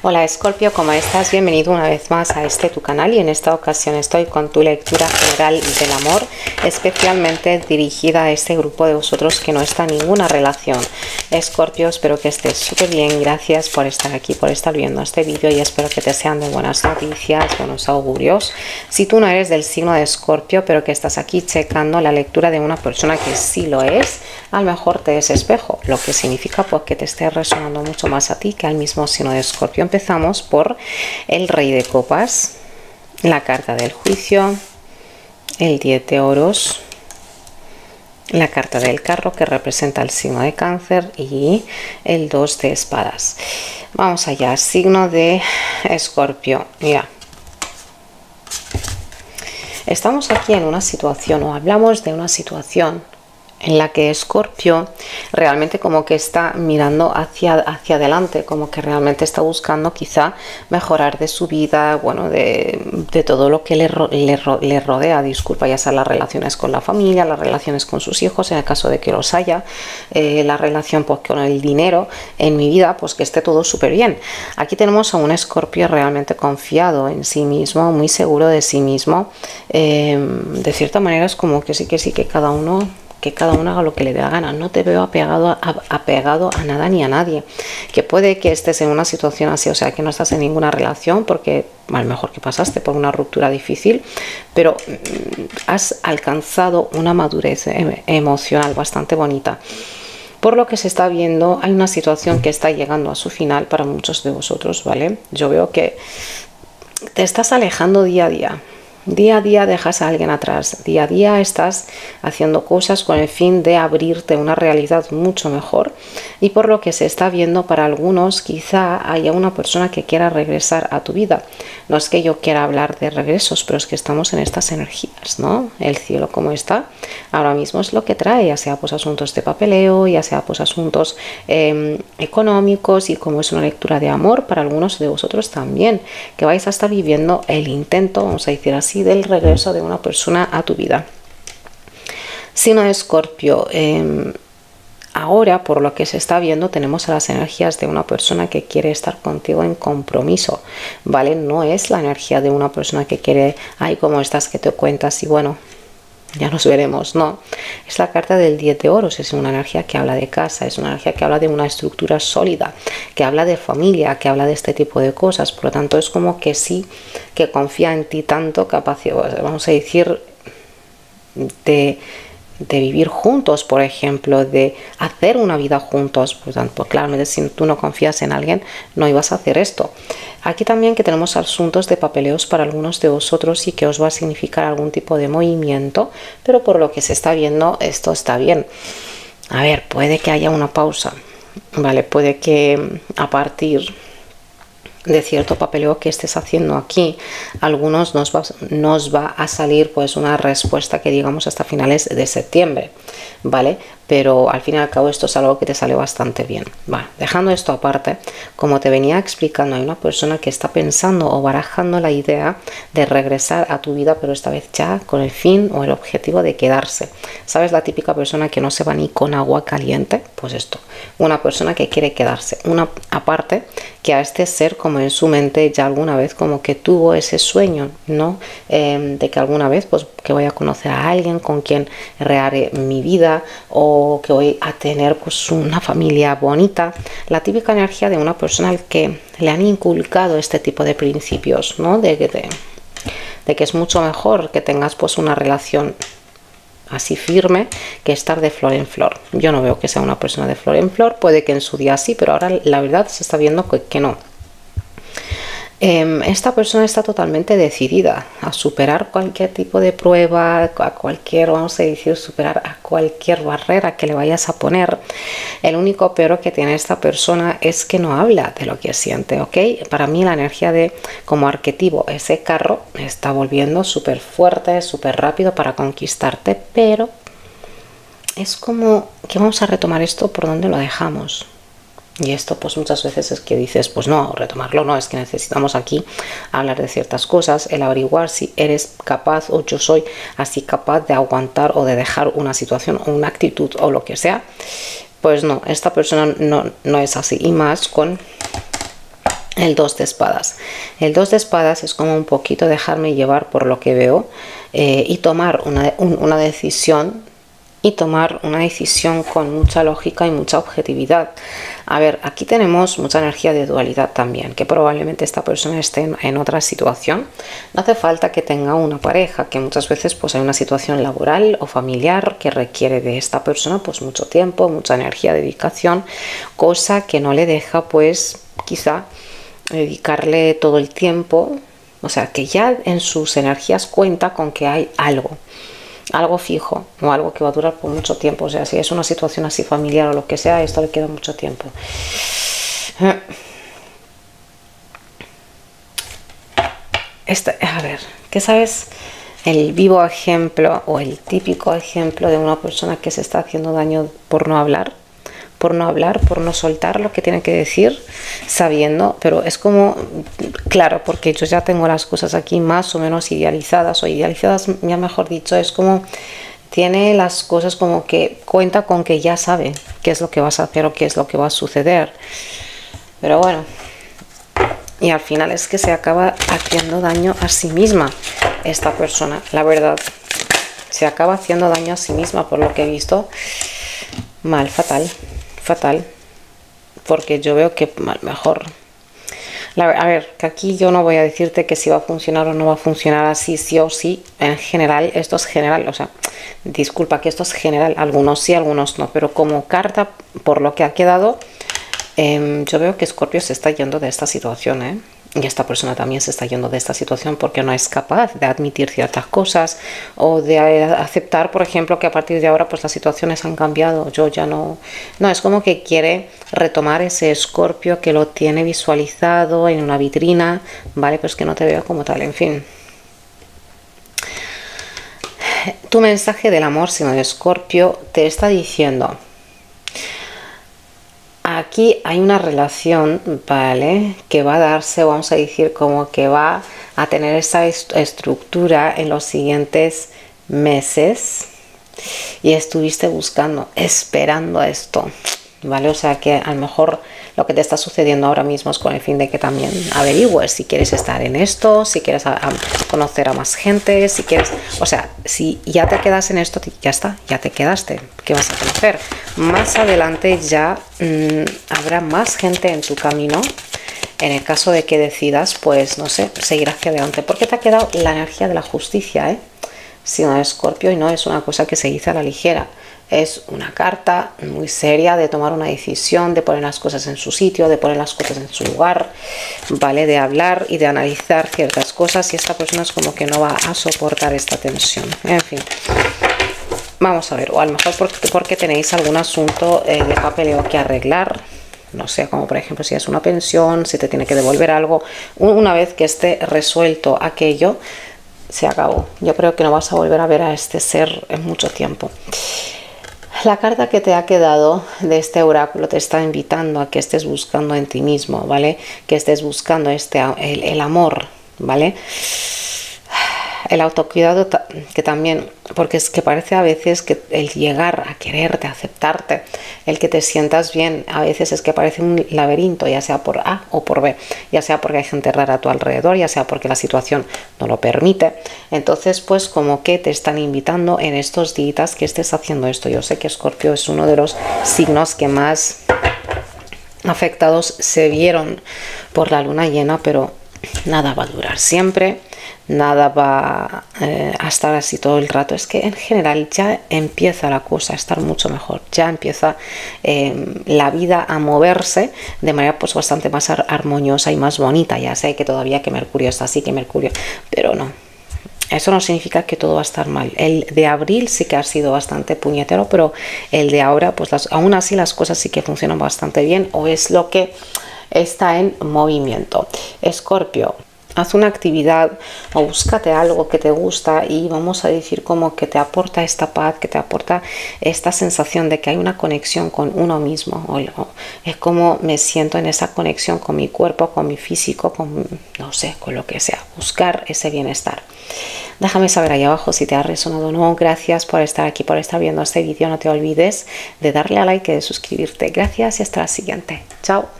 Hola Escorpio, ¿cómo estás? Bienvenido una vez más a este tu canal y en esta ocasión estoy con tu lectura general del amor, especialmente dirigida a este grupo de vosotros que no está en ninguna relación. Escorpio, espero que estés súper bien, gracias por estar aquí, por estar viendo este vídeo y espero que te sean de buenas noticias, buenos augurios. Si tú no eres del signo de Escorpio, pero que estás aquí checando la lectura de una persona que sí lo es, a lo mejor te es espejo, lo que significa pues, que te esté resonando mucho más a ti que al mismo signo de Escorpio empezamos por el rey de copas, la carta del juicio, el 10 de oros, la carta del carro que representa el signo de cáncer y el 2 de espadas. Vamos allá, signo de escorpio. Mira, estamos aquí en una situación o hablamos de una situación en la que Escorpio realmente como que está mirando hacia, hacia adelante, como que realmente está buscando quizá mejorar de su vida, bueno, de, todo lo que le, le, rodea, disculpa, ya sea las relaciones con la familia, las relaciones con sus hijos, en el caso de que los haya, eh, la relación pues, con el dinero en mi vida, pues que esté todo súper bien. Aquí tenemos a un Escorpio realmente confiado en sí mismo, muy seguro de sí mismo. Eh, de cierta manera es como que sí que sí que cada uno que cada uno haga lo que le dé la gana. No te veo apegado a, apegado a nada ni a nadie. Que puede que estés en una situación así, o sea, que no estás en ninguna relación porque a lo mejor que pasaste por una ruptura difícil, pero mm, has alcanzado una madurez em, emocional bastante bonita. Por lo que se está viendo, hay una situación que está llegando a su final para muchos de vosotros, ¿vale? Yo veo que te estás alejando día a día Día a día dejas a alguien atrás, día a día estás haciendo cosas con el fin de abrirte una realidad mucho mejor y por lo que se está viendo para algunos quizá haya una persona que quiera regresar a tu vida. No es que yo quiera hablar de regresos, pero es que estamos en estas energías, ¿no? El cielo como está, ahora mismo es lo que trae, ya sea pues asuntos de papeleo, ya sea pues asuntos em, económicos y como es una lectura de amor para algunos de vosotros también, que vais a estar viviendo el intento, vamos a decir así, del regreso de una persona a tu vida. Sino Escorpio, em, ahora por lo que se está viendo tenemos a las energías de una persona que quiere estar contigo en compromiso, ¿vale? No es la energía de una persona que quiere, ay, como estás que te cuentas y bueno, ya nos veremos, no. Es la carta del 10 de oros, es una energía que habla de casa, es una energía que habla de una estructura sólida, que habla de familia, que habla de este tipo de cosas. Por lo tanto, es como que sí, que confía en ti tanto, capacidad, vamos a decir, de de vivir juntos, por ejemplo, de hacer una vida juntos. Por tanto, claramente si tú no confías en alguien, no ibas a hacer esto. Aquí también que tenemos asuntos de papeleos para algunos de vosotros y que os va a significar algún tipo de movimiento, pero por lo que se está viendo, esto está bien. A ver, puede que haya una pausa, ¿vale? Puede que a partir de cierto papeleo que estés haciendo aquí, algunos nos va, nos va a salir pues una respuesta que digamos hasta finales de septiembre, ¿vale? Pero al fin y al cabo esto es algo que te sale bastante bien. dejando esto aparte, como te venía explicando, hay una persona que está pensando o barajando la idea de regresar a tu vida, pero esta vez ya con el fin o el objetivo de quedarse. ¿Sabes la típica persona que no se va ni con agua caliente? Pues esto, una persona que quiere quedarse. Una aparte que a este ser como en su mente ya alguna vez como que tuvo ese sueño, ¿no? Em, de que alguna vez pues que voy a conocer a alguien con quien rearé mi vida o que voy a tener pues una familia bonita, la típica energía de una persona al que le han inculcado este tipo de principios, ¿no? De, de, de que es mucho mejor que tengas pues una relación así firme que estar de flor en flor. Yo no veo que sea una persona de flor en flor, puede que en su día sí, pero ahora la verdad se está viendo que no. Em, esta persona está totalmente decidida a superar cualquier tipo de prueba, a cualquier, vamos a decir, superar a cualquier barrera que le vayas a poner. El único pero que tiene esta persona es que no habla de lo que siente, ¿ok? Para mí la energía de como arquetipo, ese carro está volviendo súper fuerte, súper rápido para conquistarte, pero es como que vamos a retomar esto por donde lo dejamos. Y esto pues muchas veces es que dices, pues no, retomarlo no, es que necesitamos aquí hablar de ciertas cosas, el averiguar si eres capaz o yo soy así capaz de aguantar o de dejar una situación o una actitud o lo que sea. Pues no, esta persona no, no es así y más con el 2 de espadas. El 2 de espadas es como un poquito dejarme llevar por lo que veo eh, y tomar una, una decisión y tomar una decisión con mucha lógica y mucha objetividad. A ver, aquí tenemos mucha energía de dualidad también, que probablemente esta persona esté en, otra situación. No hace falta que tenga una pareja, que muchas veces pues hay una situación laboral o familiar que requiere de esta persona pues mucho tiempo, mucha energía, dedicación, cosa que no le deja pues quizá dedicarle todo el tiempo, o sea, que ya en sus energías cuenta con que hay algo algo fijo o algo que va a durar por mucho tiempo. O sea, si es una situación así familiar o lo que sea, esto le queda mucho tiempo. Este, a ver, ¿qué sabes? El vivo ejemplo o el típico ejemplo de una persona que se está haciendo daño por no hablar por no hablar, por no soltar lo que tiene que decir, sabiendo, pero es como, claro, porque yo ya tengo las cosas aquí más o menos idealizadas, o idealizadas, ya mejor dicho, es como tiene las cosas como que cuenta con que ya sabe qué es lo que vas a hacer o qué es lo que va a suceder. Pero bueno, y al final es que se acaba haciendo daño a sí misma esta persona, la verdad. Se acaba haciendo daño a sí misma por lo que he visto. Mal, fatal fatal porque yo veo que mejor a ver, que aquí yo no voy a decirte que si va a funcionar o no va a funcionar así, sí o sí. En general, esto es general, o sea, disculpa que esto es general, algunos sí, algunos no, pero como carta, por lo que ha quedado, em, yo veo que Scorpio se está yendo de esta situación, ¿eh? Y esta persona también se está yendo de esta situación porque no es capaz de admitir ciertas cosas o de aceptar, por ejemplo, que a partir de ahora pues las situaciones han cambiado. Yo ya no... No, es como que quiere retomar ese escorpio que lo tiene visualizado en una vitrina, ¿vale? Pues que no te veo como tal, en fin. Tu mensaje del amor, sino de escorpio, te está diciendo aquí hay una relación, ¿vale? Que va a darse, vamos a decir, como que va a tener esa estructura en los siguientes meses. Y estuviste buscando, esperando esto, ¿vale? O sea que a lo mejor lo que te está sucediendo ahora mismo es con el fin de que también averigües si quieres estar en esto, si quieres conocer a más gente, si quieres, o sea, si ya te quedas en esto, ya está, ya te quedaste, ¿qué vas a conocer? Más adelante ya mm, habrá más gente en tu camino en el caso de que decidas, pues no sé, seguir hacia adelante, porque te ha quedado la energía de la justicia, ¿eh? Si no es escorpio y no es una cosa que se dice a la ligera es una carta muy seria de tomar una decisión, de poner las cosas en su sitio, de poner las cosas en su lugar, ¿vale? De hablar y de analizar ciertas cosas y esta persona es como que no va a soportar esta tensión. En fin, vamos a ver, o a lo mejor porque, porque tenéis algún asunto eh, de papeleo que arreglar, no sé, como por ejemplo si es una pensión, si te tiene que devolver algo, una vez que esté resuelto aquello, se acabó. Yo creo que no vas a volver a ver a este ser en mucho tiempo. La carta que te ha quedado de este oráculo te está invitando a que estés buscando en ti mismo, ¿vale? Que estés buscando este, el, el amor, ¿vale? El autocuidado que también, porque es que parece a veces que el llegar a quererte, a aceptarte, el que te sientas bien, a veces es que parece un laberinto, ya sea por A o por B, ya sea porque hay gente rara a tu alrededor, ya sea porque la situación no lo permite. Entonces, pues como que te están invitando en estos días que estés haciendo esto. Yo sé que Escorpio es uno de los signos que más afectados se vieron por la luna llena, pero nada va a durar siempre nada va eh, a estar así todo el rato. Es que en general ya empieza la cosa a estar mucho mejor, ya empieza em, la vida a moverse de manera pues bastante más armoniosa y más bonita. Ya sé que todavía que Mercurio está así, que Mercurio, pero no. Eso no significa que todo va a estar mal. El de abril sí que ha sido bastante puñetero, pero el de ahora, pues aún así las cosas sí que funcionan bastante bien o es lo que está en movimiento. Escorpio, haz una actividad o búscate algo que te gusta y vamos a decir como que te aporta esta paz, que te aporta esta sensación de que hay una conexión con uno mismo. O, es como me siento en esa conexión con mi cuerpo, con mi físico, con no sé, con lo que sea. Buscar ese bienestar. Déjame saber ahí abajo si te ha resonado o no. Gracias por estar aquí, por estar viendo este vídeo. No te olvides de darle a like y de suscribirte. Gracias y hasta la siguiente. Chao.